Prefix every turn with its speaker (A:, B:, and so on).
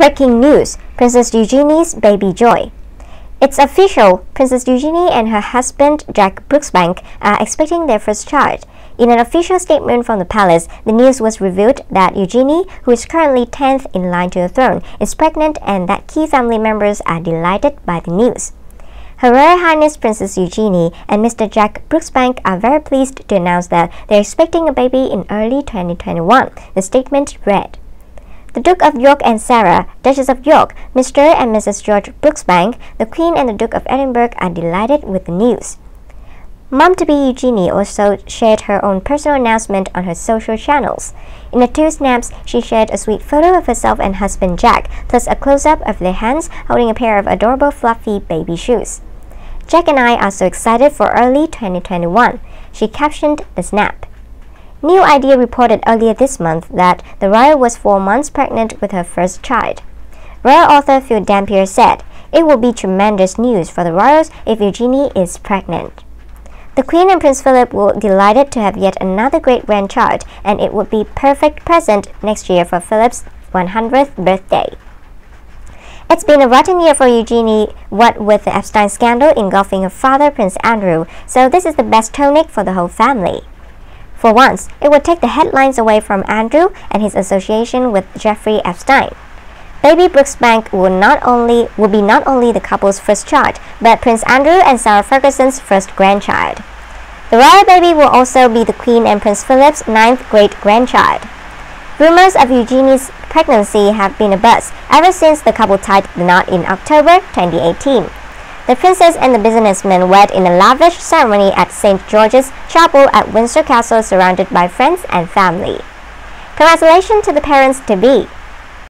A: Breaking news Princess Eugenie's baby joy. It's official, Princess Eugenie and her husband Jack Brooksbank are expecting their first child. In an official statement from the palace, the news was revealed that Eugenie, who is currently 10th in line to the throne, is pregnant and that key family members are delighted by the news. Her Royal Highness Princess Eugenie and Mr. Jack Brooksbank are very pleased to announce that they're expecting a baby in early 2021, the statement read. The Duke of York and Sarah, Duchess of York, Mr. and Mrs. George Brooksbank, the Queen and the Duke of Edinburgh are delighted with the news. Mom-to-be Eugenie also shared her own personal announcement on her social channels. In the two snaps, she shared a sweet photo of herself and husband Jack, plus a close-up of their hands holding a pair of adorable fluffy baby shoes. Jack and I are so excited for early 2021, she captioned the snap. New Idea reported earlier this month that the royal was four months pregnant with her first child. Royal author Phil Dampier said, It will be tremendous news for the royals if Eugenie is pregnant. The Queen and Prince Philip be delighted to have yet another great grandchild, and it would be perfect present next year for Philip's 100th birthday. It's been a rotten year for Eugenie, what with the Epstein scandal engulfing her father, Prince Andrew, so this is the best tonic for the whole family. For once, it would take the headlines away from Andrew and his association with Jeffrey Epstein. Baby Brooksbank will not only will be not only the couple's first child, but Prince Andrew and Sarah Ferguson's first grandchild. The royal baby will also be the Queen and Prince Philip's ninth great-grandchild. Rumors of Eugenie's pregnancy have been a buzz ever since the couple tied the knot in October 2018. The princess and the businessman wed in a lavish ceremony at St. George's Chapel at Windsor Castle surrounded by friends and family. Congratulations to the parents-to-be!